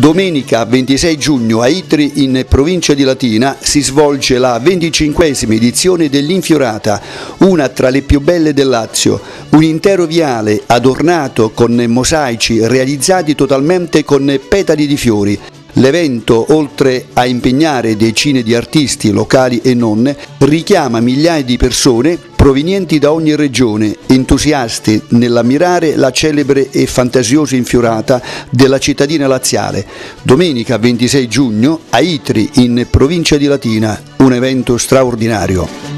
Domenica 26 giugno a Itri in provincia di Latina si svolge la 25esima edizione dell'Infiorata, una tra le più belle del Lazio, un intero viale adornato con mosaici realizzati totalmente con petali di fiori. L'evento, oltre a impegnare decine di artisti locali e non, richiama migliaia di persone provenienti da ogni regione, entusiasti nell'ammirare la celebre e fantasiosa infiorata della cittadina laziale. Domenica 26 giugno a Itri, in provincia di Latina, un evento straordinario.